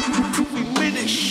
We finished.